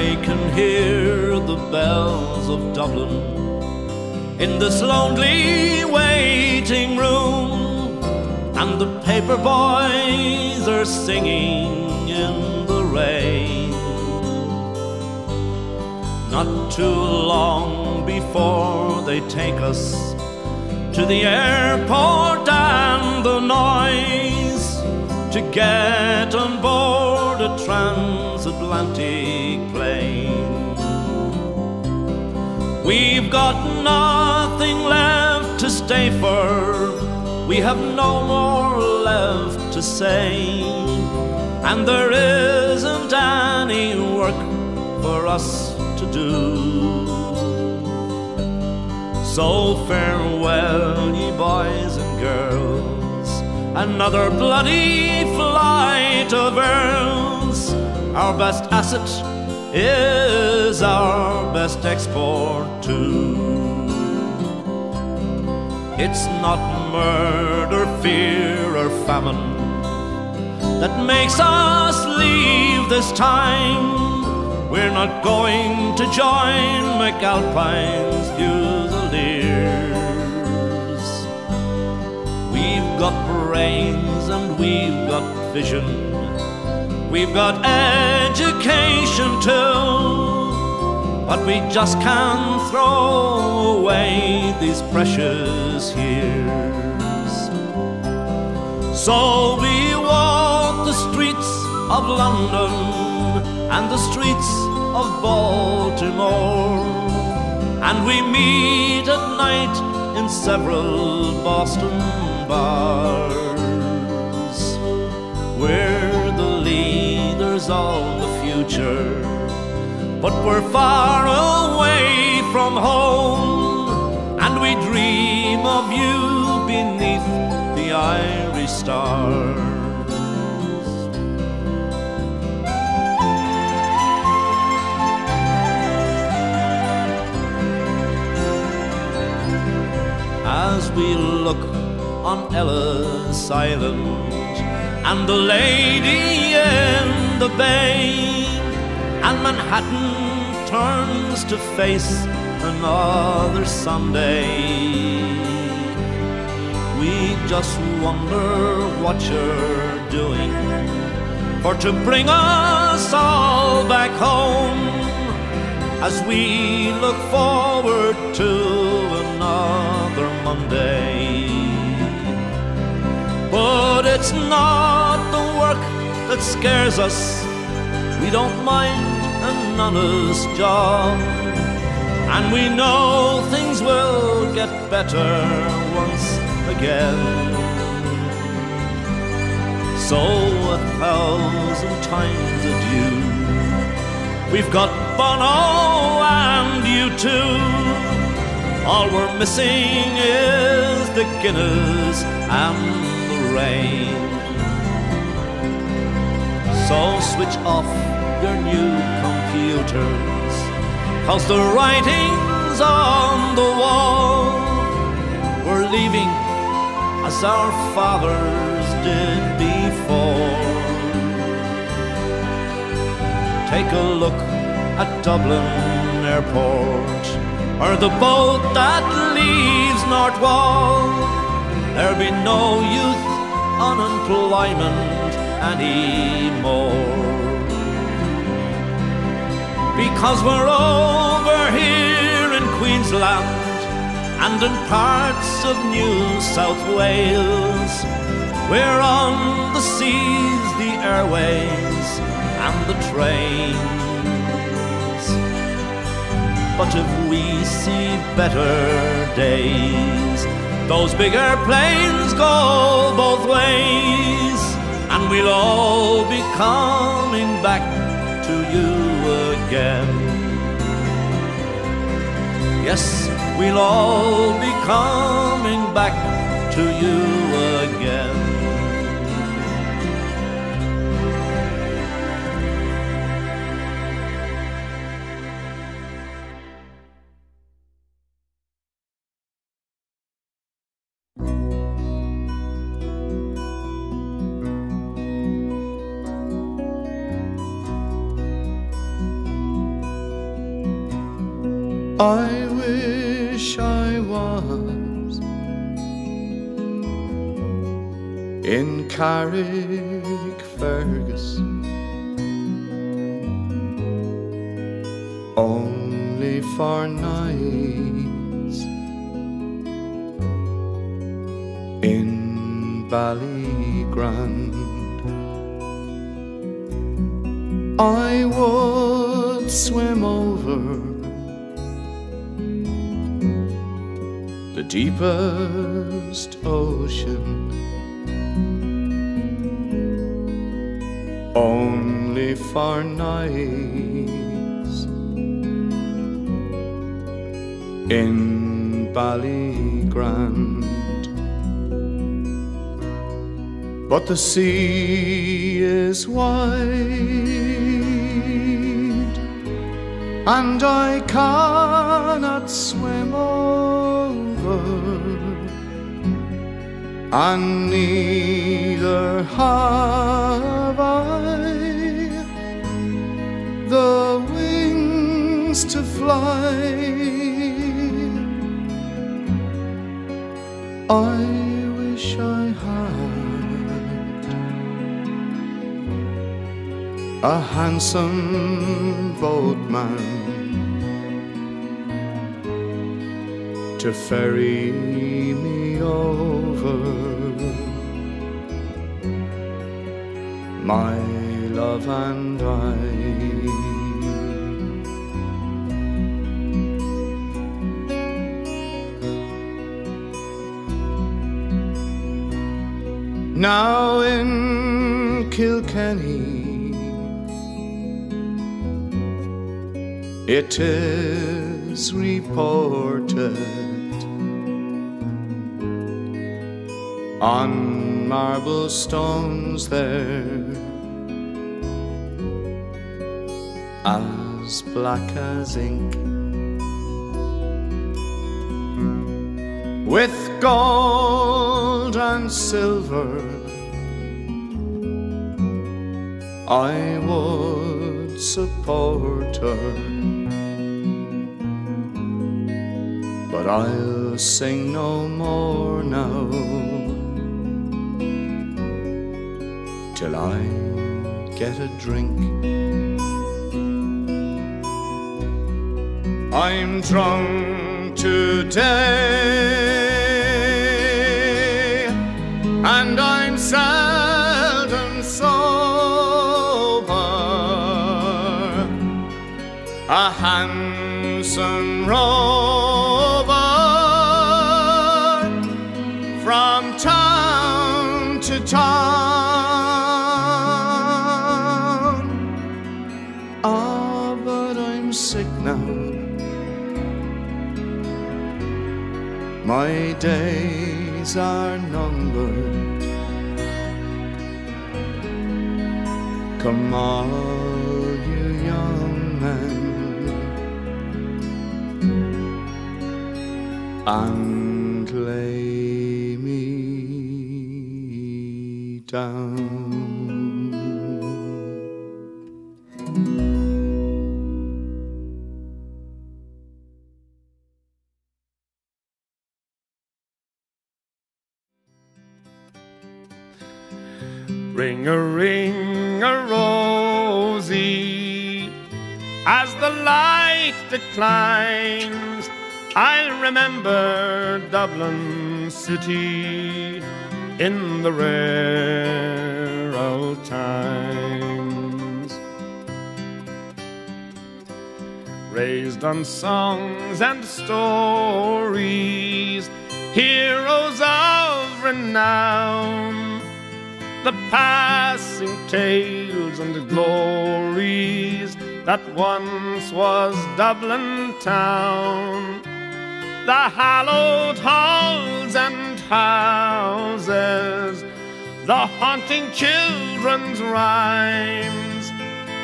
I can hear the bells of Dublin in this lonely waiting room, and the paper boys are singing in the rain. Not too long before they take us to the airport and the noise to get on board a transatlantic plane. We've got nothing left to stay for, we have no more left to say, and there isn't any work for us to do. So farewell, ye boys and girls, another bloody flight of earls. Our best asset is our best export too. It's not murder, fear, or famine that makes us leave this time. We're not going to join McAlpine's Fusiliers. Got brains and we've got vision. We've got education too. But we just can't throw away these precious years. So we walk the streets of London and the streets of Baltimore. And we meet at night in several Boston bars. We're the leaders of the future, but we're far away from home. And we dream of you beneath the Irish stars. as we look on Ellis Island and the lady in the bay, and Manhattan turns to face another Sunday. We just wonder what you're doing for to bring us all back home as we look forward to another Monday. But it's not the work that scares us, we don't mind an honest job. And we know things will get better once again. So a thousand times adieu. We've got Bono and you too. All we're missing is the Guinness and rain. So switch off your new computers, cause the writing's on the wall. We're leaving as our fathers did before. Take a look at Dublin Airport or the boat that leaves Northwall. There'll be no youth unemployment anymore. Because we're over here in Queensland and in parts of New South Wales. We're on the seas, the airways, and the trains. But if we see better days, those bigger planes go both ways, and we'll all be coming back to you again. Yes, we'll all be coming back to you again. I wish I was in Carrickfergus. Only for nights in Ballygrand. I would swim over deepest ocean. Only for nights in Ballygrand. But the sea is wide and I cannot swim over, and neither have I the wings to fly. I wish I had a handsome boatman to ferry me over. My love and I. Now in Kilkenny, it is reported on marble stones there. As black as ink. With gold and silver I would support her. But I'll sing no more now till I get a drink. I'm drunk today, and I'm seldom sober. A handsome My days are numbered. Come all you young men and remember Dublin city in the rare old times. Raised on songs and stories, heroes of renown the passing tales and glories that once was Dublin town. The hallowed halls and houses, the haunting children's rhymes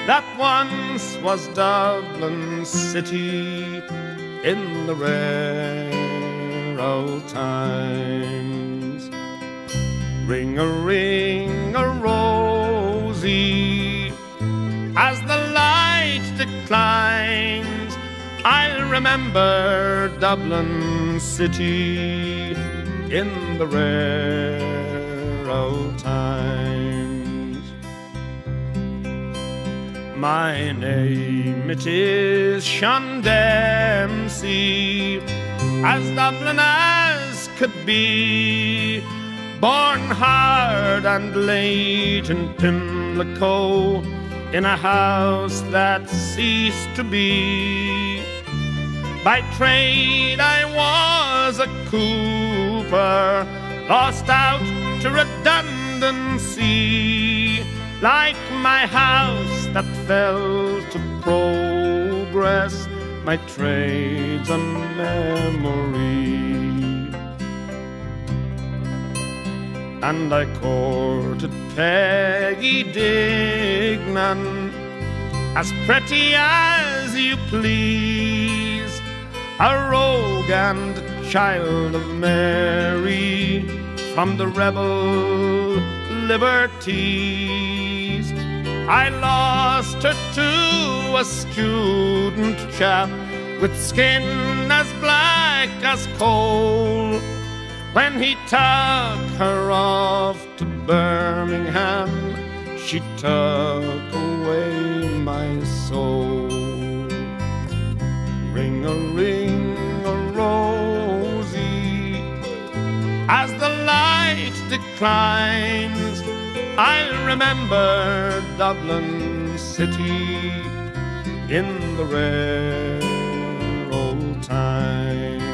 that once was Dublin city in the rare old times. Ring a ring a rosy as the light declines. I'll remember Dublin city in the rare old times. My name it is Sean Dempsey, as Dublin as could be. Born hard and late in Pimlico, in a house that ceased to be. By trade I was a cooper, lost out to redundancy, like my house that fell to progress, my trade's a memory. and I courted Peggy Dignan as pretty as you please, a rogue and child of Mary from the rebel liberties. I lost her to a student chap with skin as black as coal when he took her off to Birmingham, she took away my soul. Ring a ring a rosy as the light declines. I'll remember Dublin city in the rare old times.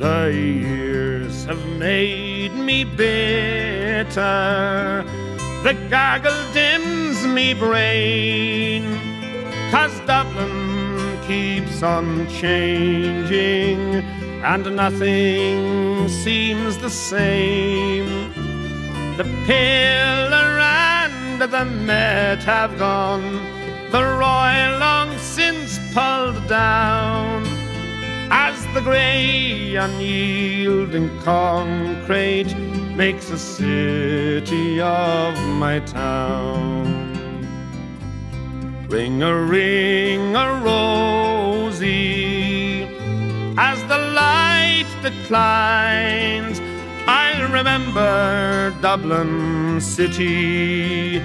The years have made me bitter. The gargle dims me brain. Cause Dublin keeps on changing and nothing seems the same. The pillar and the Met have gone, the Royal long since pulled down the grey, unyielding concrete makes a city of my town. Ring a ring a rosy as the light declines. I'll remember Dublin city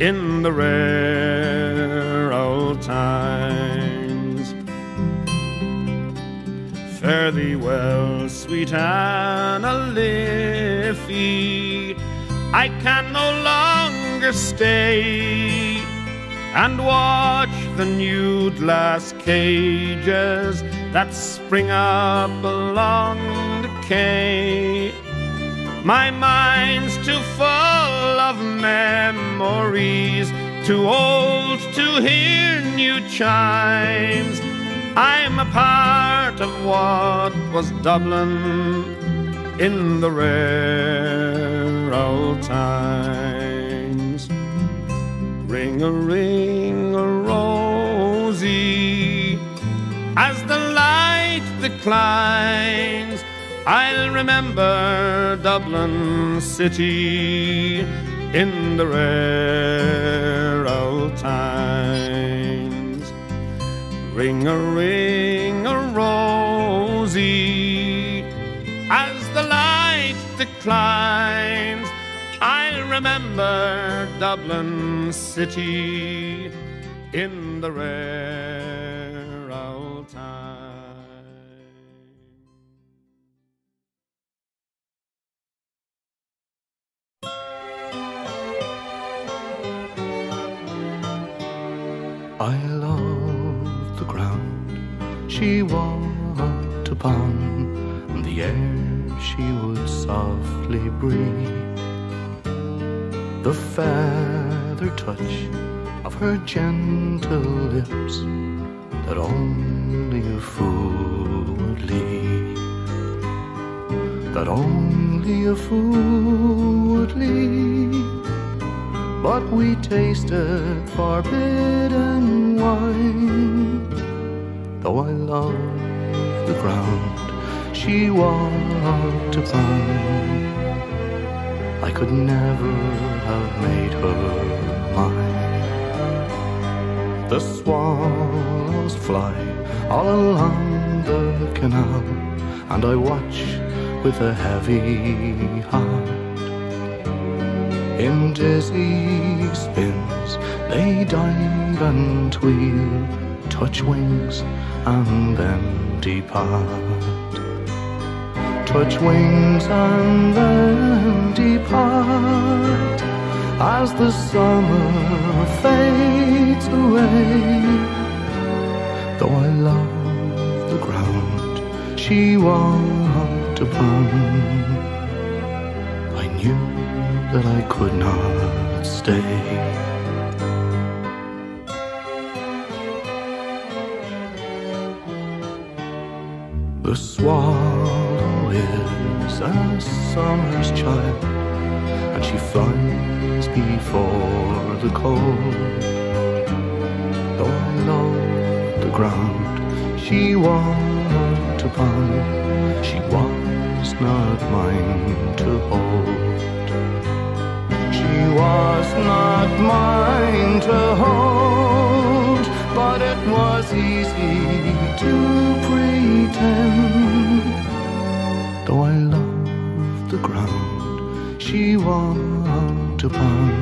in the rare old times. Fare thee well, sweet Anna Liffey. I can no longer stay and watch the new glass cages that spring up along the quay. My mind's too full of memories, too old to hear new chimes. I'm a part of what was Dublin in the rare old times. Ring a ring a rosy as the light declines. I'll remember Dublin city in the rare old times. Ring a ring a rosy as the light declines. I'll remember Dublin city in the rare she walked upon, the air she would softly breathe, the feather touch of her gentle lips that only a fool would leave, that only a fool would leave. But we tasted forbidden wine. Though I love the ground she walked upon. I could never have made her mine. The swallows fly all along the canal, and I watch with a heavy heart. In dizzy spins, they dive and wheel, touch wings, and then depart. Touch wings and then depart as the summer fades away. Though I love the ground she walked upon, I knew that I could not stay. Swallow is a summer's child, and she flies before the cold. Though I love the ground she walked upon, she was not mine to hold. She was not mine to hold, but it was easy to pretend. Though I love the ground she walked upon,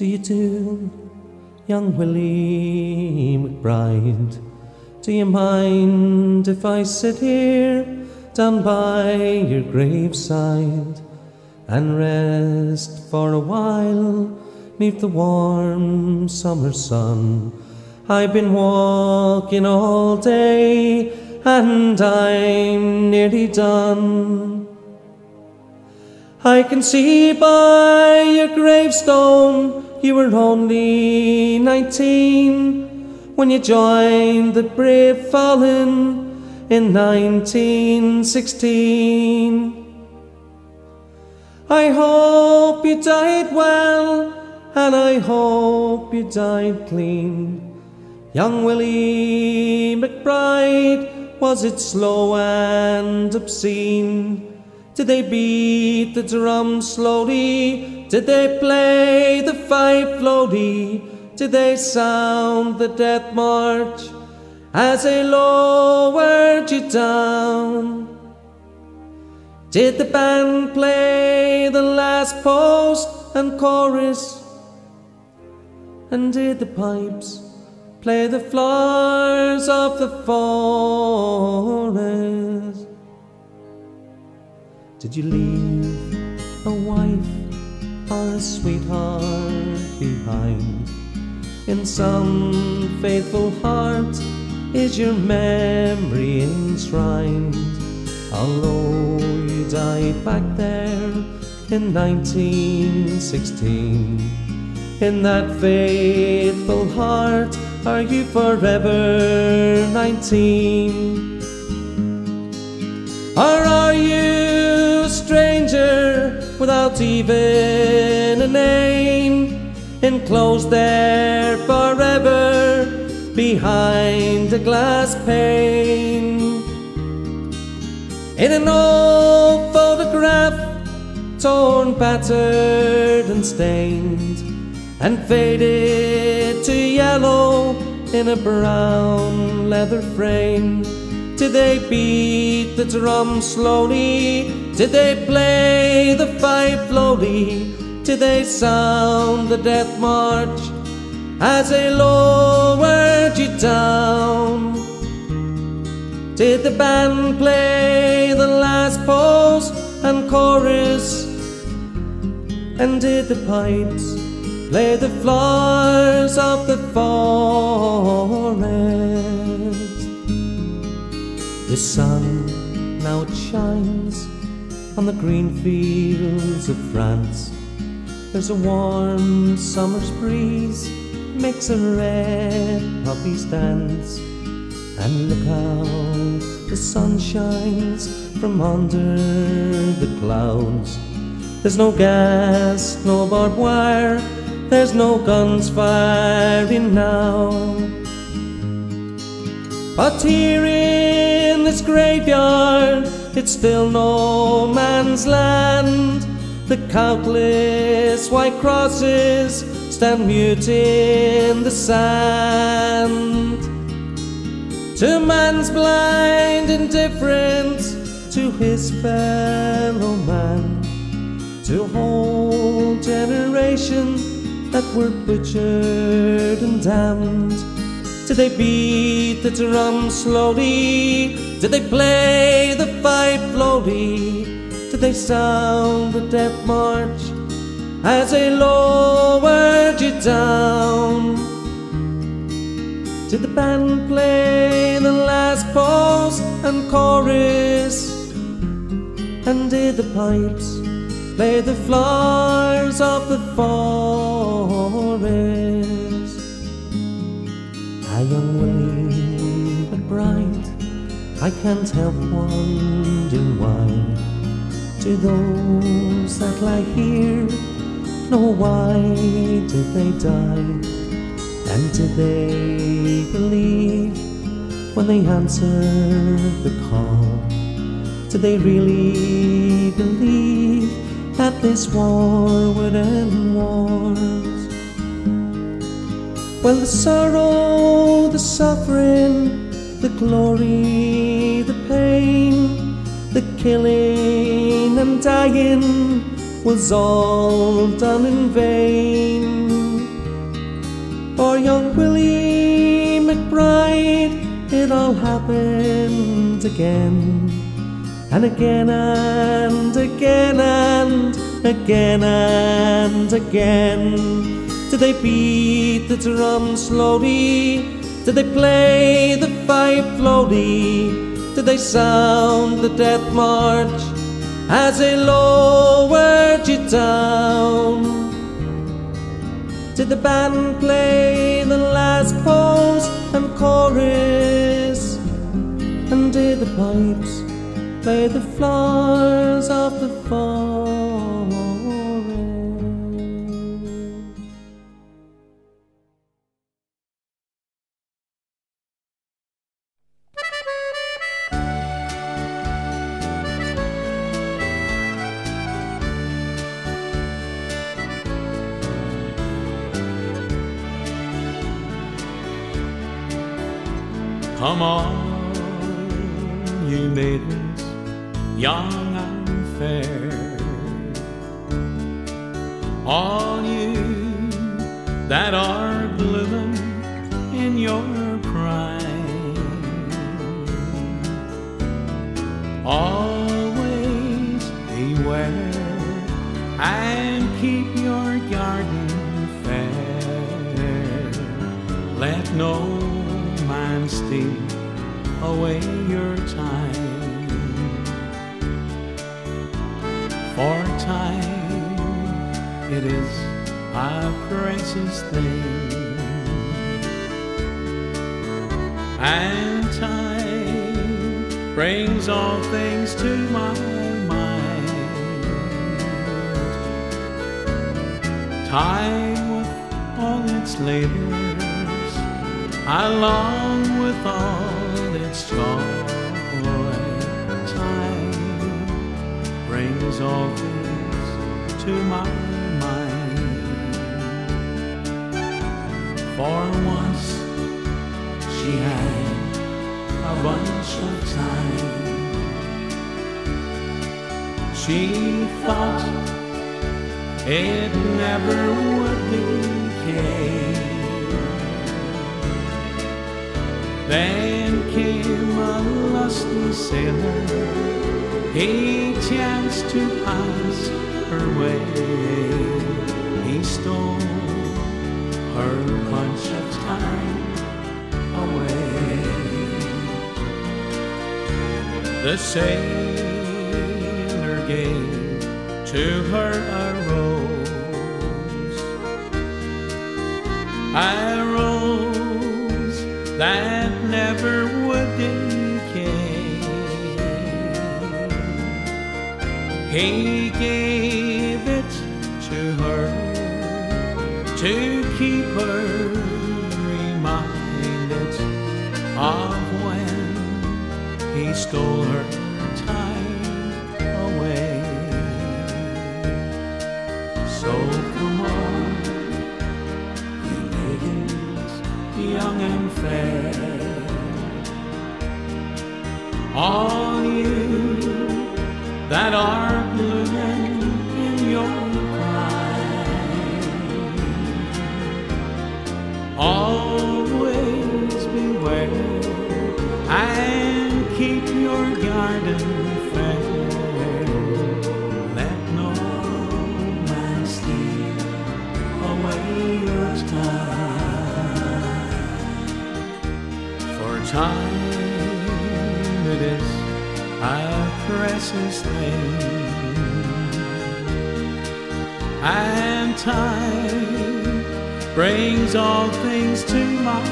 do you do, young Willie McBride? Do you mind if I sit here down by your graveside and rest for a while neath the warm summer sun. I've been walking all day and I'm nearly done. I can see by your gravestone you were only nineteen when you joined the brave fallen in 1916. I hope you died well, and I hope you died clean. Young Willie McBride, was it slow and obscene? Did they beat the drum slowly? Did they play the fife floaty? Did they sound the death march as they lowered you down? Did the band play the last post and chorus? And did the pipes play the flowers of the forest? Did you leave a wife or a sweetheart behind? In some faithful heart is your memory enshrined. Although you died back there in 1916, in that faithful heart are you forever 19? Or are you stranger without even a name, enclosed there forever behind a glass pane? In an old photograph, torn, battered, and stained, and faded to yellow in a brown leather frame. Did they beat the drum slowly? Did they play the fife slowly? Did they sound the death march as they lowered you down? Did the band play the last post and chorus? And did the pipes play the flowers of the forest? The sun now shines on the green fields of France. There's a warm summer's breeze makes a red poppies dance. And look how the sun shines from under the clouds. There's no gas, no barbed wire, there's no guns firing now. But here in this graveyard, it's still no man's land. The countless white crosses stand mute in the sand. To man's blind indifference to his fellow man, to whole generation that were butchered and damned. Did they beat the drum slowly? Did they play the fife slowly? Did they sound the death march as they lowered you down? Did the band play the last post and chorus? And did the pipes play the flowers of the forest? Young Willie McBride, I can't help wondering why. To those that lie here, know why did they die? And did they believe when they answered the call? Did they really believe that this war would end wars? Well, the sorrow, the suffering, the glory, the pain, the killing and dying was all done in vain. For young Willie McBride, it all happened again, and again and again and again and again. Did they beat the drum slowly? Did they play the fife slowly? Did they sound the death march as they lowered you down? Did the band play the last post and chorus? And did the pipes play the flowers of the forest? Time with all its labors, long with all its joy. Time brings all things to my mind. For once she had a bunch of thyme. She thought it never would decay. Then came a lusty sailor. He chanced to pass her way. He stole her bunch of thyme away. The sailor gave to her a rose, a rose that never would decay. He gave it to her to keep her reminded of when he stole her all you that are precious thing. And time brings all things to my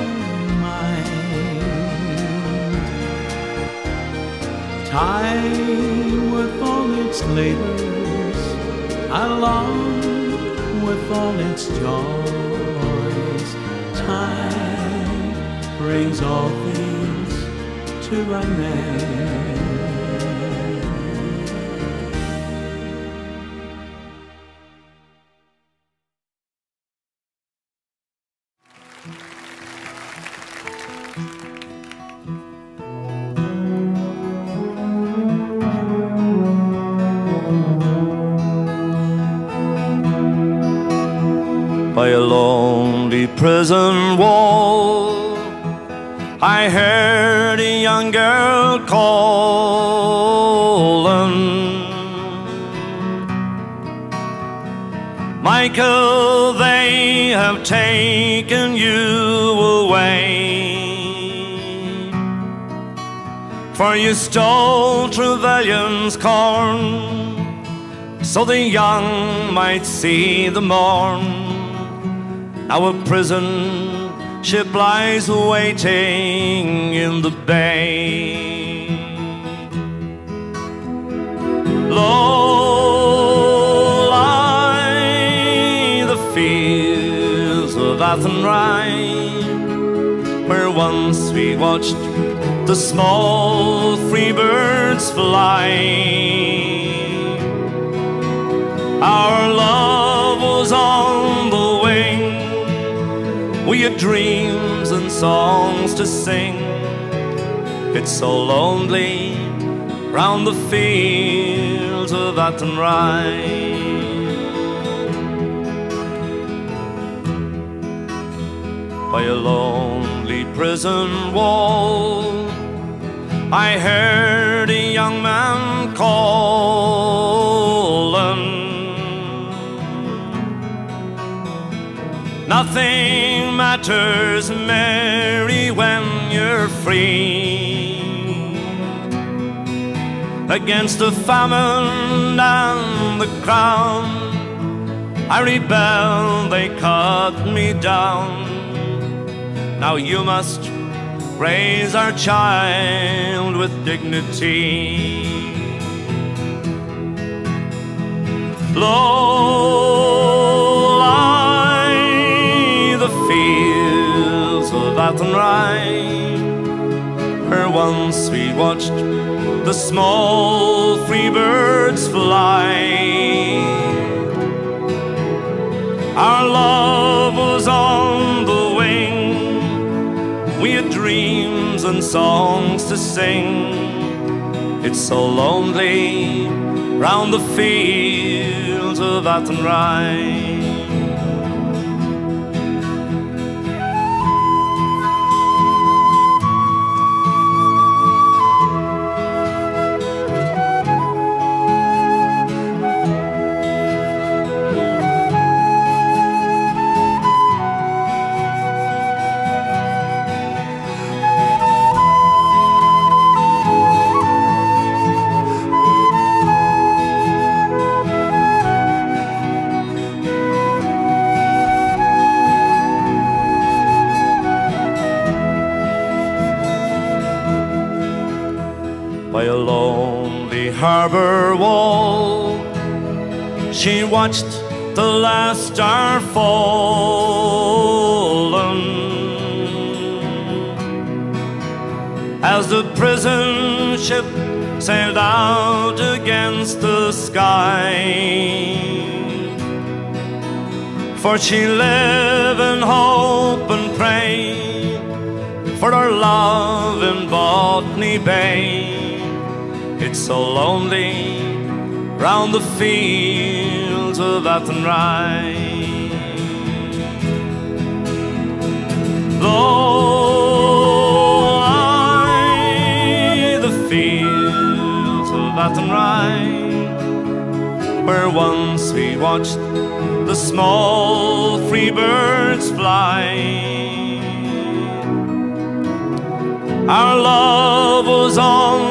mind. Time with all its labors, along with all its joys. Time brings all things to an end. For you stole Trevelyan's corn, so the young might see the morn. A prison ship lies waiting in the bay. Low lie the fields of Athenry, where once we watched the small free birds fly. Our love was on the wing. We had dreams and songs to sing. It's so lonely round the fields of Athenry. By a lonely prison wall, I heard a young man calling. Nothing matters, Mary, when you're free. Against the famine and the crown, I rebelled, they cut me down. Now you must raise our child with dignity. Low lie the fields of Athenry, where once we watched the small free birds fly. Our love was on. Had dreams and songs to sing. It's so lonely round the fields of Athenry. Watched the last star fallen as the prison ship sailed out against the sky. For she lived in hope and pray for our love in Botany Bay. It's so lonely round the fields of Athenry. Low lie the fields of Athenry, where once we watched the small free birds fly. Our love was on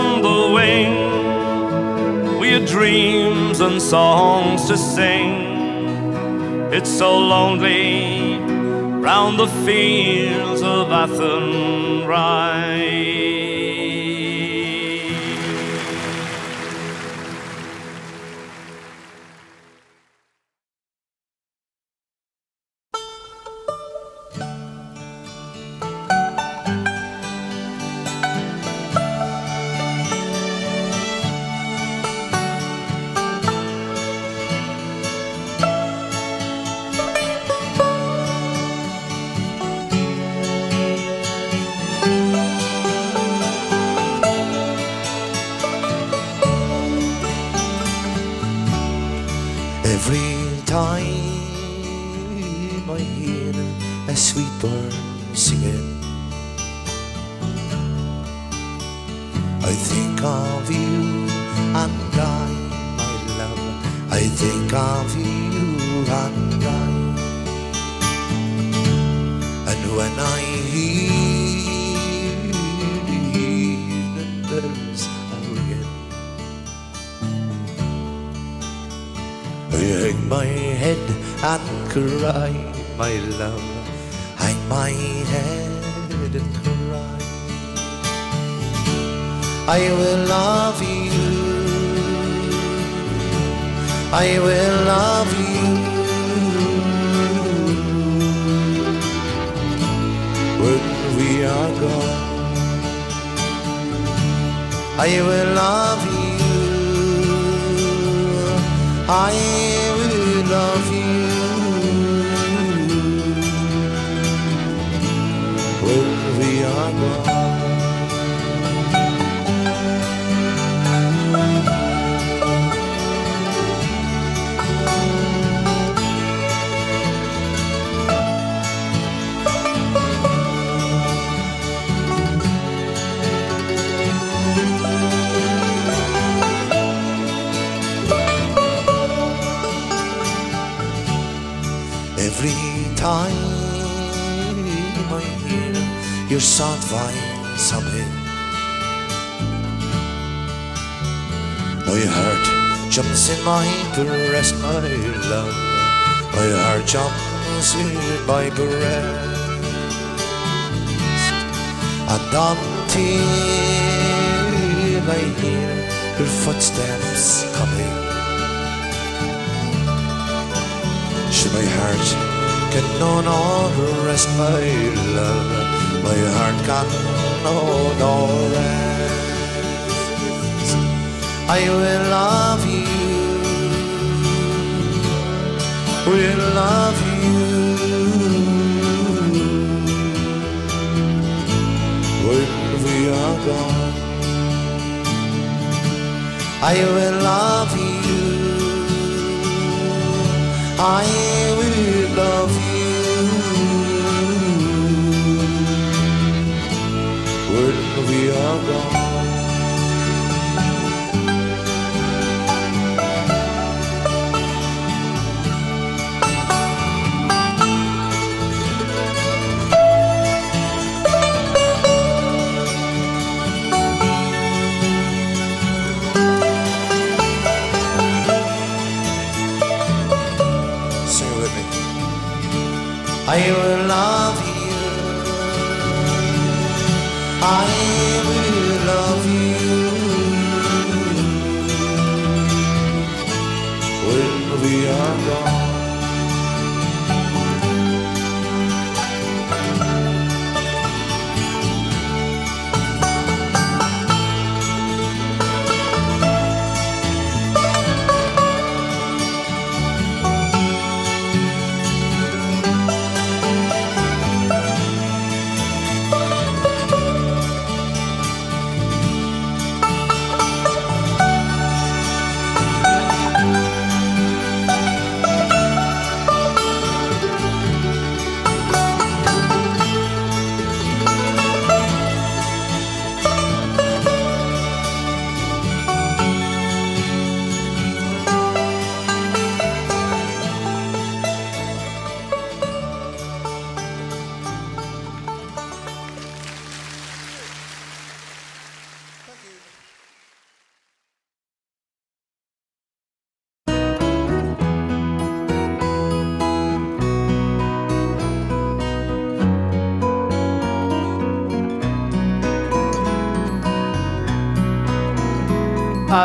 dreams and songs to sing. It's so lonely round the fields of Athenry. My love. My heart jumps in my breast, and until I hear your footsteps coming. Should my heart can no rest, my love, my heart can no rest. I will love you, will love you. When we are gone, I will love you. I will love you when we are gone. I will love you. I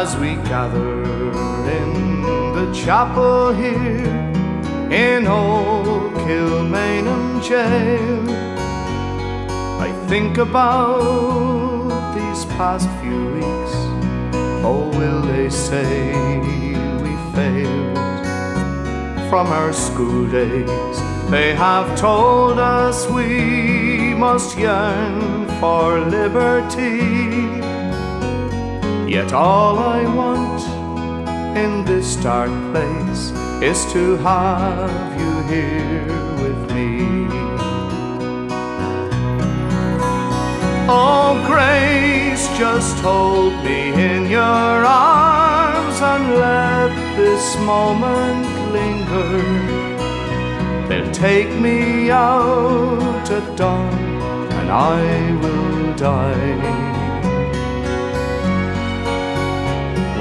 as we gather in the chapel here in old Kilmainham jail. I think about these past few weeks. Oh, will they say we failed from our school days? They have told us we must yearn for liberty. Yet all I want in this dark place is to have you here with me. Oh, grace, just hold me in your arms and let this moment linger. They'll take me out at dawn, and I will die.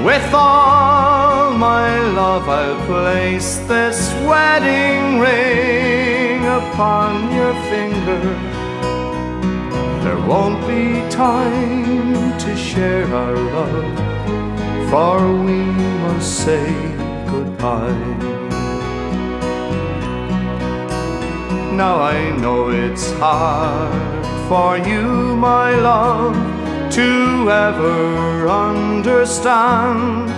With all my love, I'll place this wedding ring upon your finger. There won't be time to share our love, for we must say goodbye. Now I know it's hard for you, my love to ever understand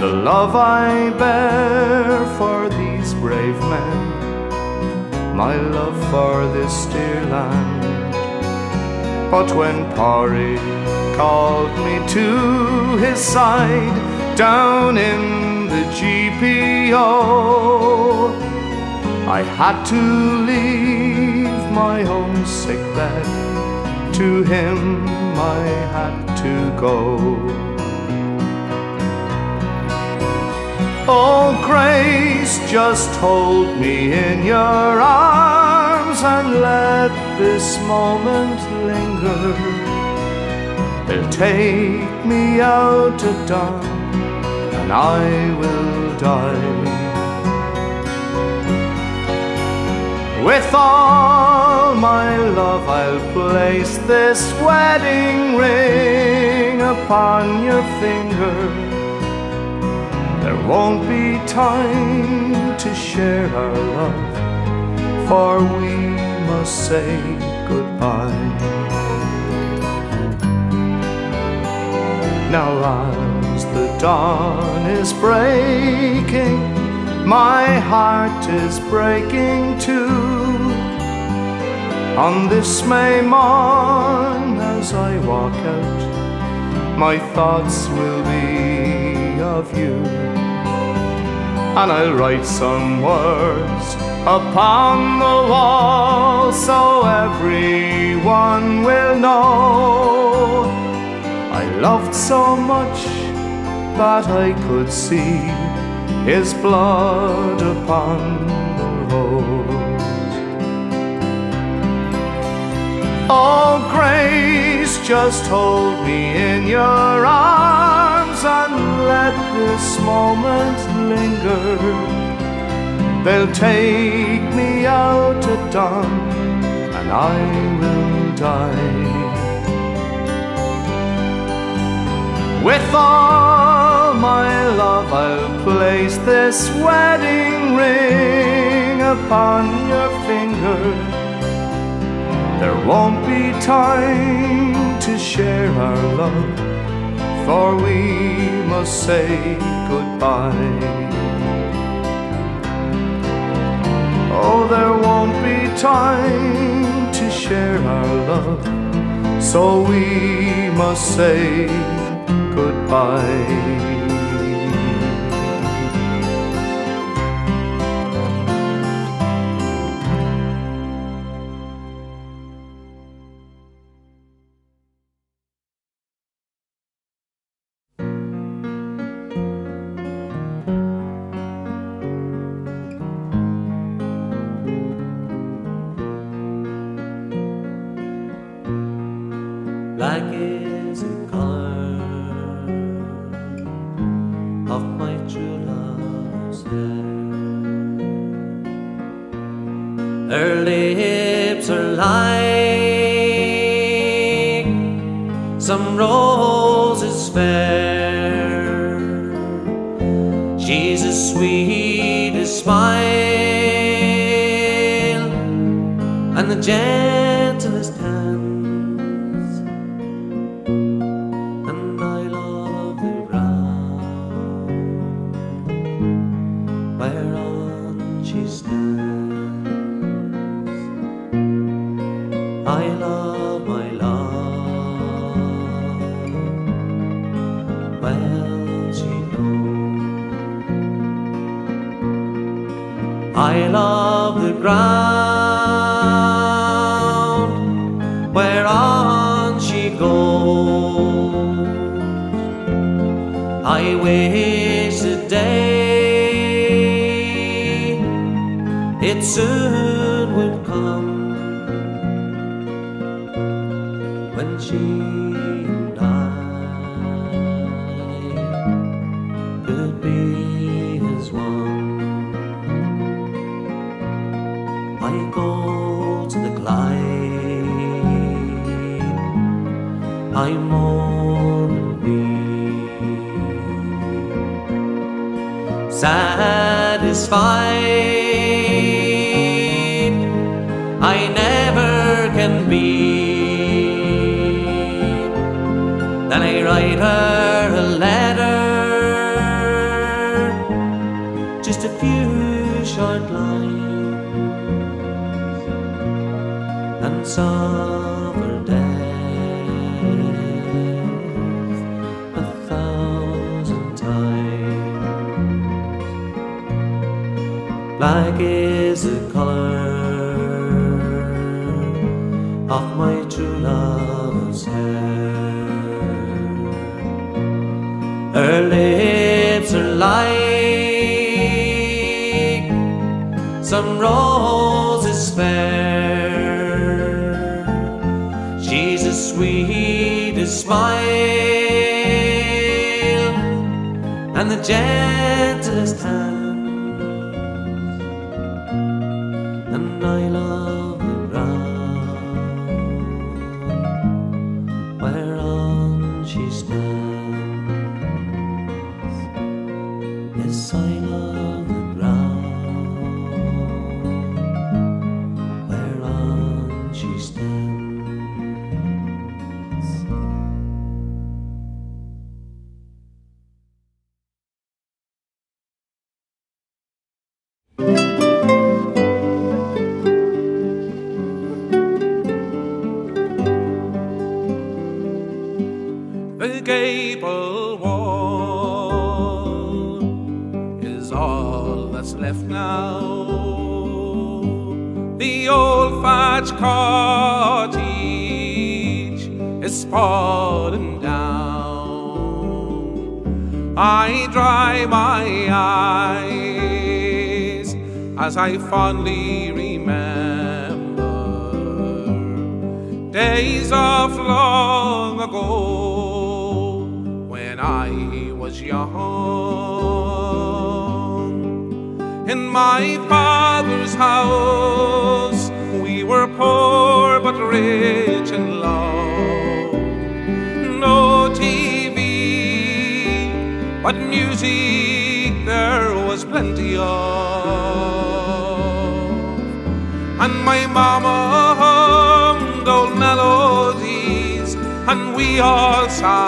the love I bear for these brave men, my love for this dear land. But when Pearse called me to his side down in the GPO, I had to leave my own sick bed to him I had to go. Oh, Grace, just hold me in your arms and let this moment linger. They'll take me out at dawn and I will die. With all my love, I'll place this wedding ring upon your finger. There won't be time to share our love, for we must say goodbye. Now, as the dawn is breaking, my heart is breaking too. On this May morn, as I walk out, my thoughts will be of you. And I'll write some words upon the wall so everyone will know I loved so much that I could see his blood upon the road. Oh, Grace, just hold me in your arms and let this moment linger. They'll take me out at dawn and I will die. With all my love, I'll place this wedding ring upon your finger. There won't be time to share our love, for we must say goodbye. Oh, there won't be time to share our love, so we must say goodbye. It some roses fair. She's as sweet as smile and the gentlest hand. fondly. yes,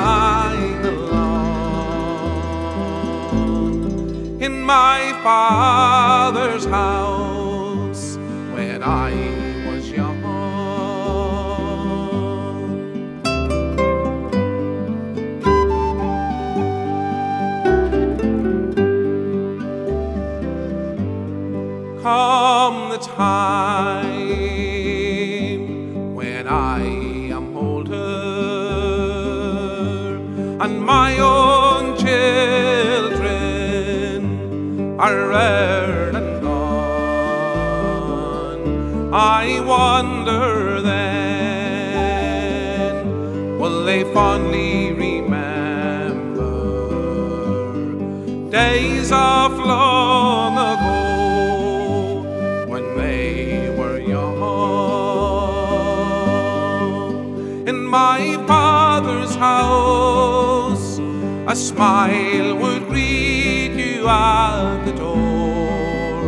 are and gone. I wonder then, will they fondly remember days of long ago when they were young? In my father's house, a smile would greet you at the door.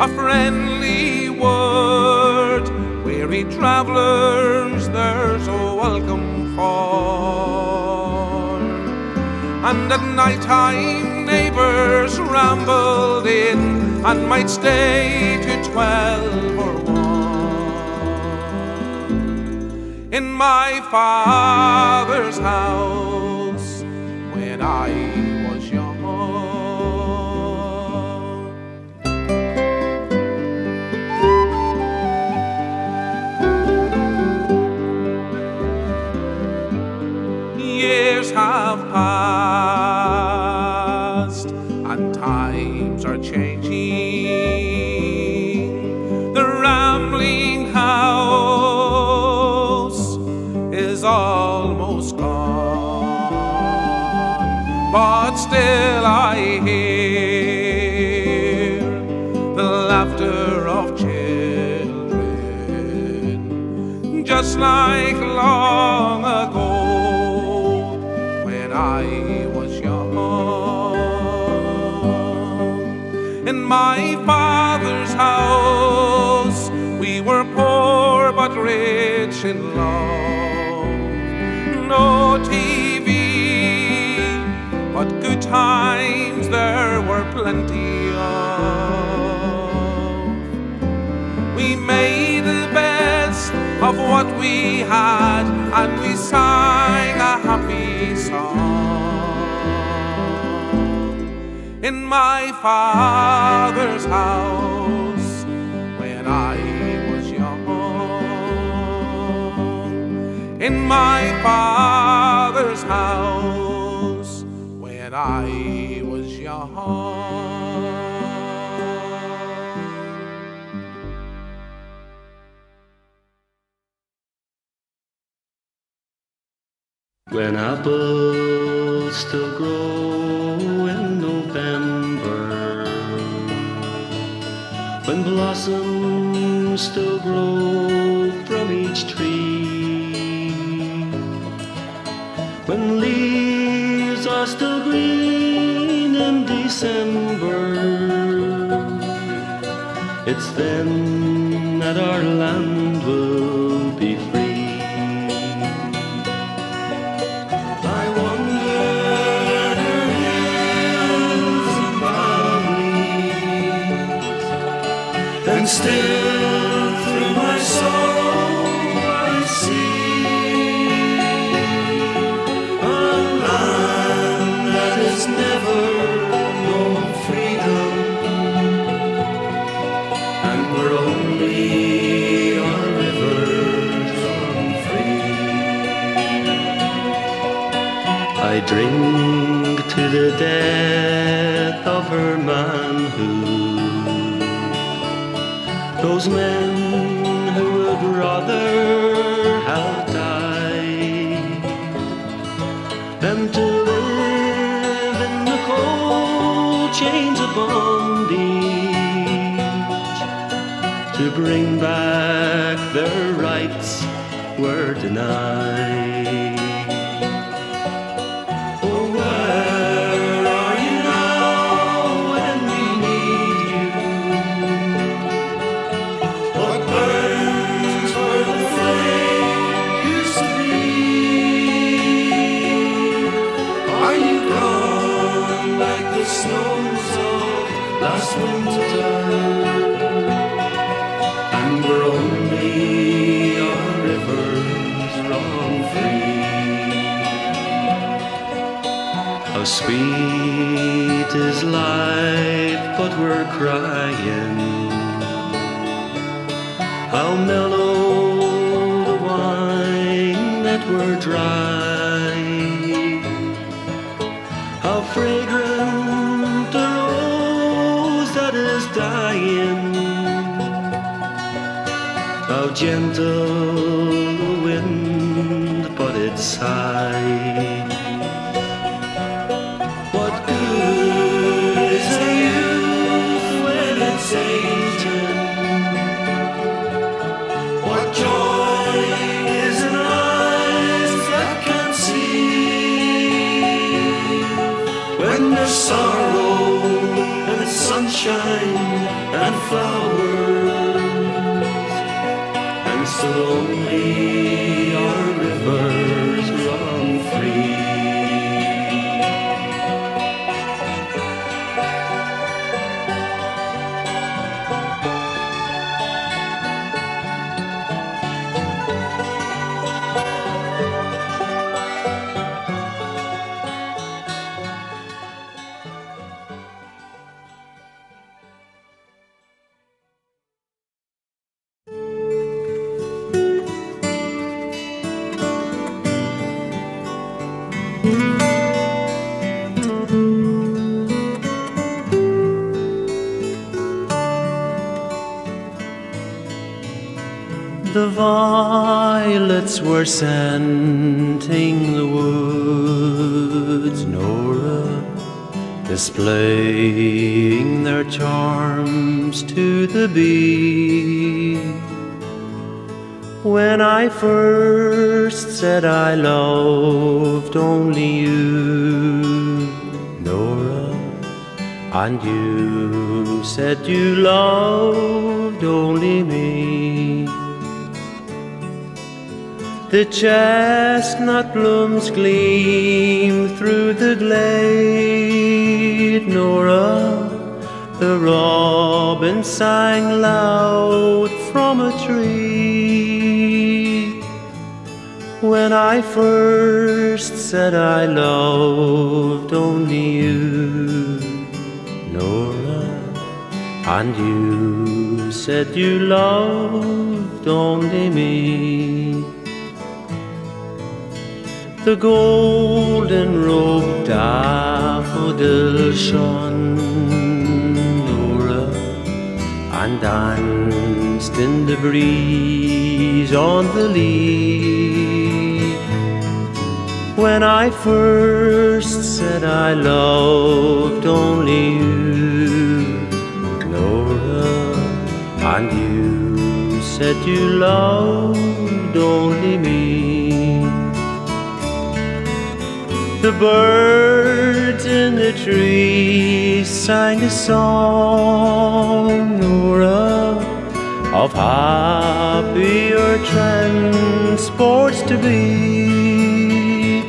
A friendly word, weary travellers, there's a welcome for. And at night time, neighbours rambled in and might stay to twelve or one. In my father's house like long ago when I was young. In my father's house, we were poor but rich in love. No TV, but good times. What we had and we sang a happy song in my father's house when I was young. In my father's house when I was young. When apples still grow in November, when blossoms still grow from each tree, when leaves are still green in December, it's then that our land bring back their rights were denied. Crying. How mellow the wine that we're dry. How fragrant the rose that is dying. How gentle The chestnut blooms gleam through the glade, Nora. The robin sang loud from a tree. When I first said I loved only you, Nora, and you said you loved only me. The golden robed daffodil shone, Nora, and danced in the breeze on the lea. When I first said I loved only you, Nora, and you said you loved only me. The birds in the trees sang a song, Nora, of happier transports to be.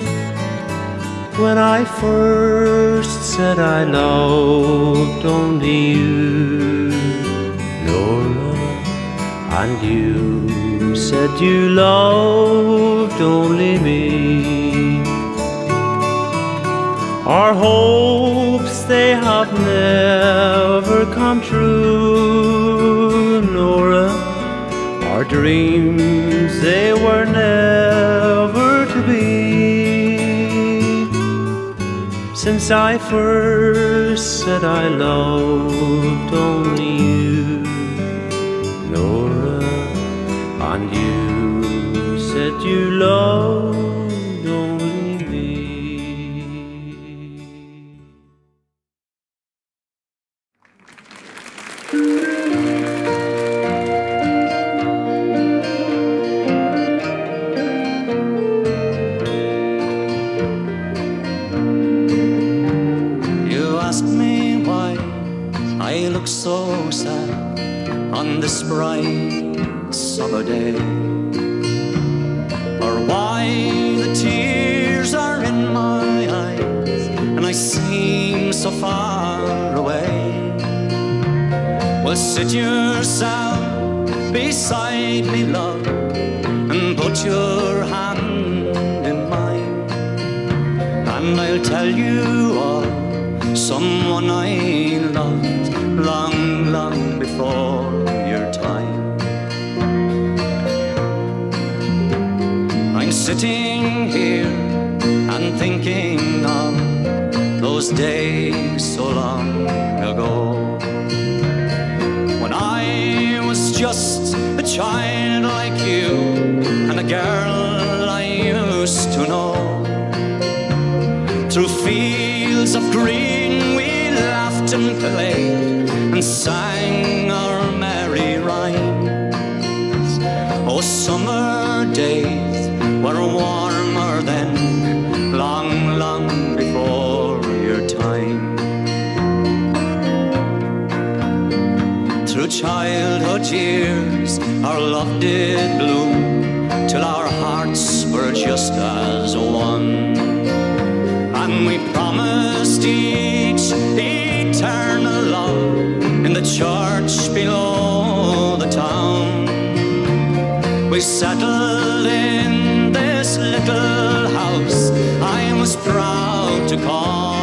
When I first said I loved only you, Nora, and you said you loved only me. Our hopes they have never come true, Nora. Our dreams they were never to be. Since I first said I loved only you, Nora, and you said you loved sit yourself beside me, love, and put your hand in mine and I'll tell you all someone I loved long, long before your time. I'm sitting here and thinking of those days so long ago child like you and a girl I used to know. Through fields of green we laughed and played and sang our merry rhymes. Oh, summer days were warmer then, long, long before your time. Through childhood years, our love did bloom till our hearts were just as one. And we promised each eternal love in the church below the town. We settled in this little house I was proud to call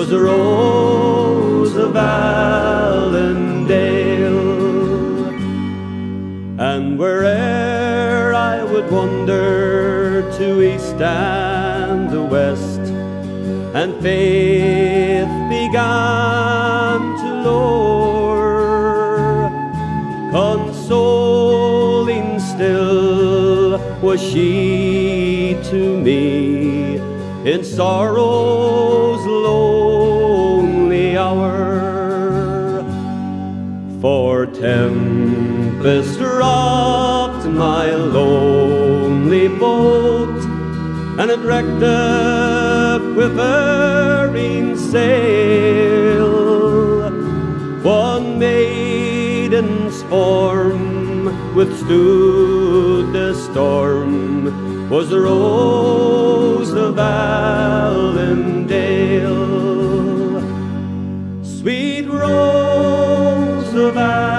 was rose of Allendale. And where'er I would wander to east and the west, and faith began to lure, consoling still was she to me in sorrow's tempest rocked my lonely boat, and it wrecked a quivering sail. One maiden's form withstood the storm, was the rose of Allendale. Sweet rose of Allendale,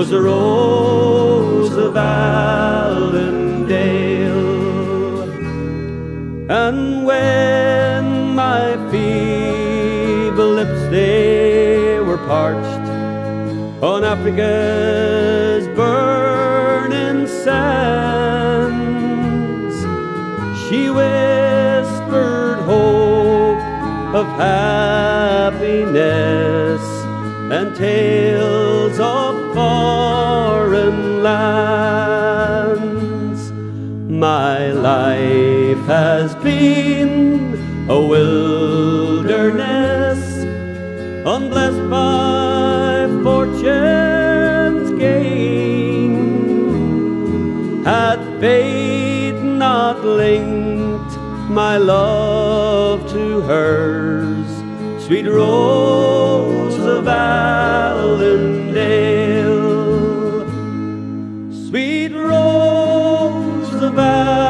was the rose of Allendale. And when my feeble lips they were parched on Africa's burning sands, she whispered hope of happiness and tales of foreign lands. My life has been a wilderness, unblessed by fortune's gain. Had fate not linked my love to hers, sweet rose. About.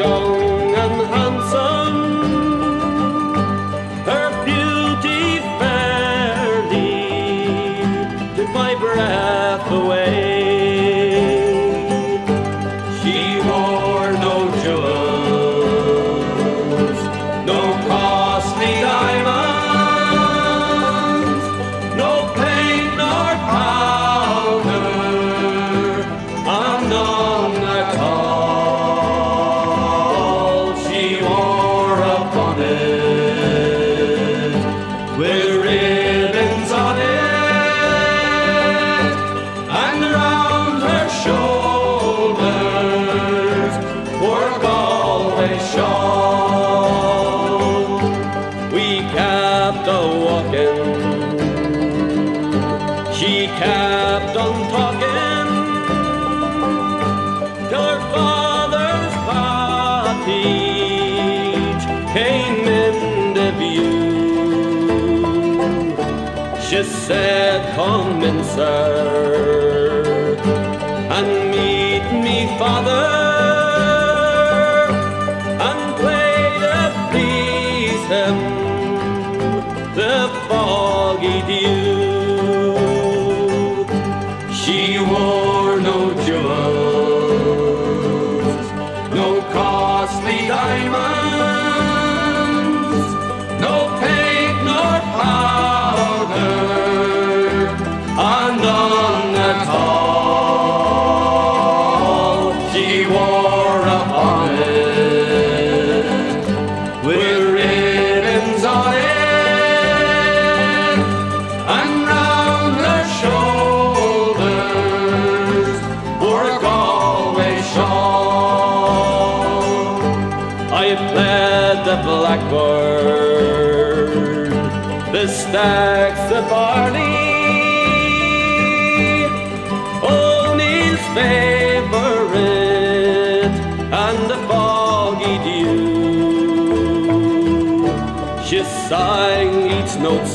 Joe. came into view. She said, "Come in, sir, and meet me, father.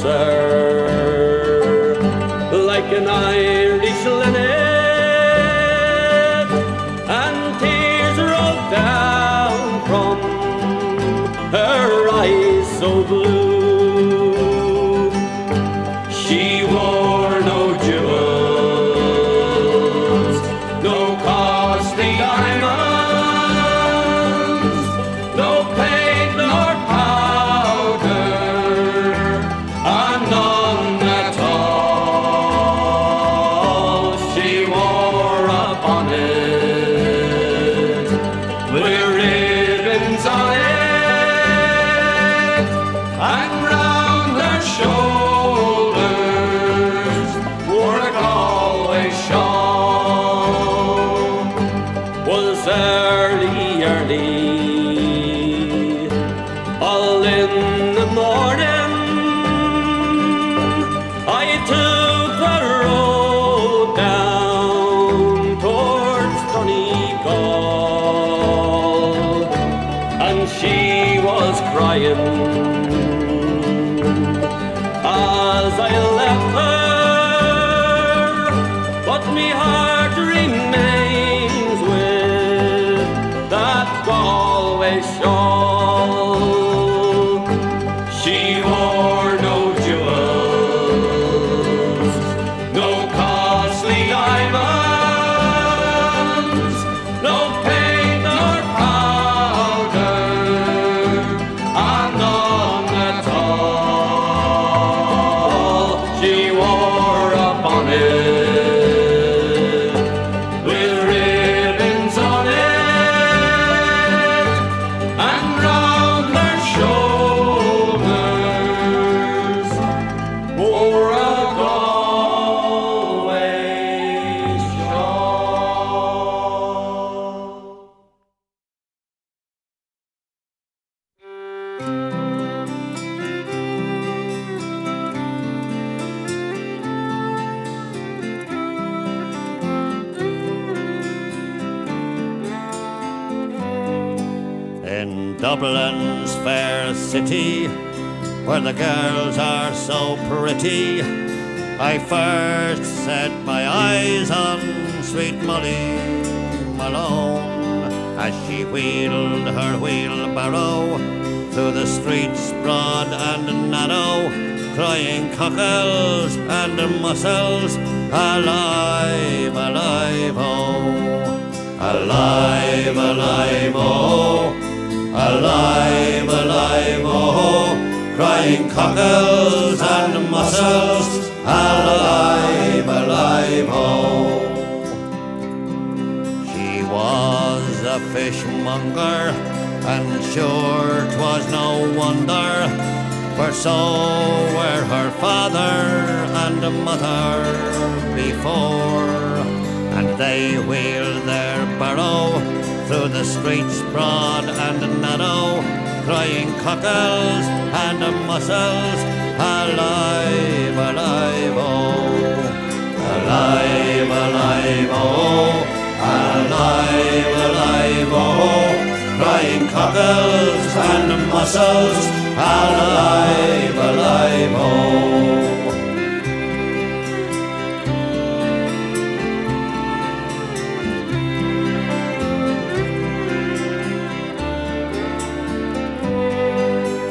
sir. As and sure 'twas no wonder, for so were her father and mother before. And they wheeled their barrow through the streets broad and narrow, crying cockles and mussels, alive, alive, oh, mussels, alive, alive, oh.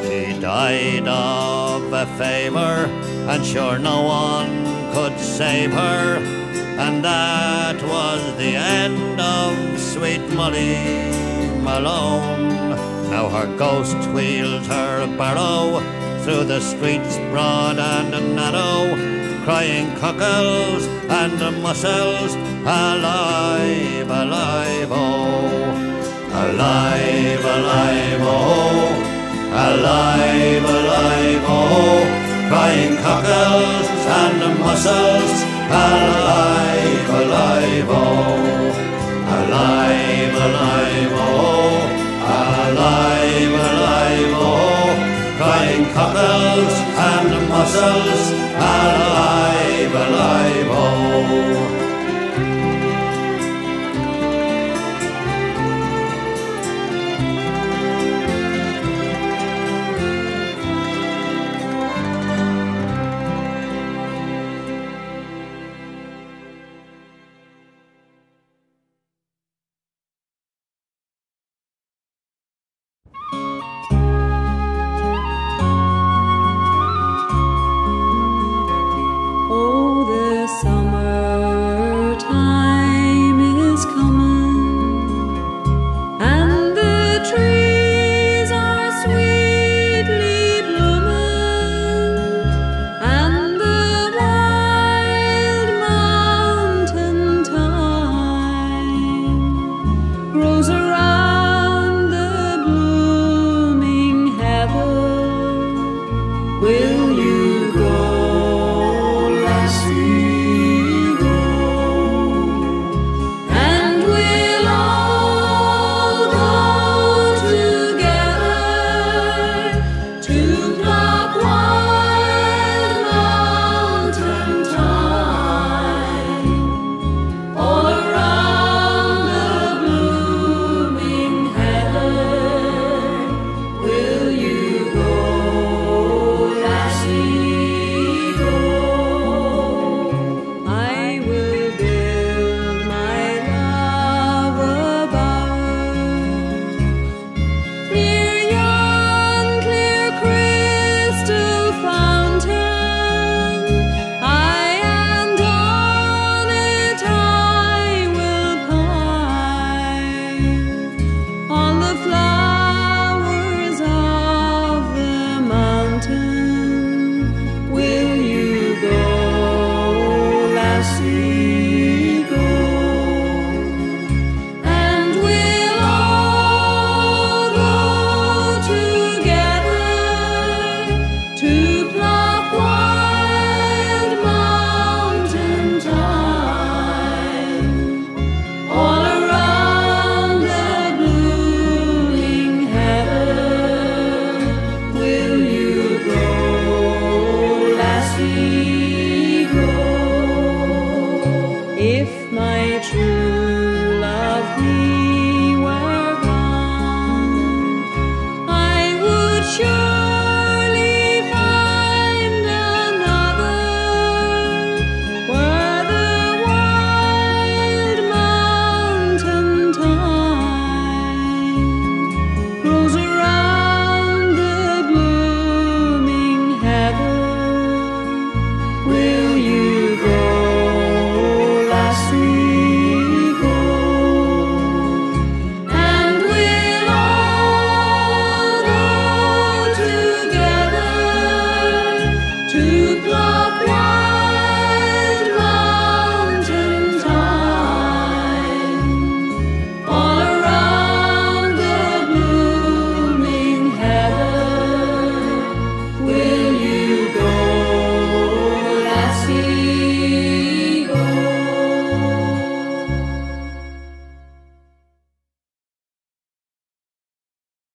She died of a fever, and sure no one could save her. And that was the end of sweet Molly Malone. Now her ghost wheels her barrow through the streets broad and narrow, crying cockles and mussels, alive, alive, oh, alive, alive, oh. Alive, alive, oh, crying cockles and mussels, alive, alive, oh, alive, alive, oh, cockles and mussels, alive, alive, oh.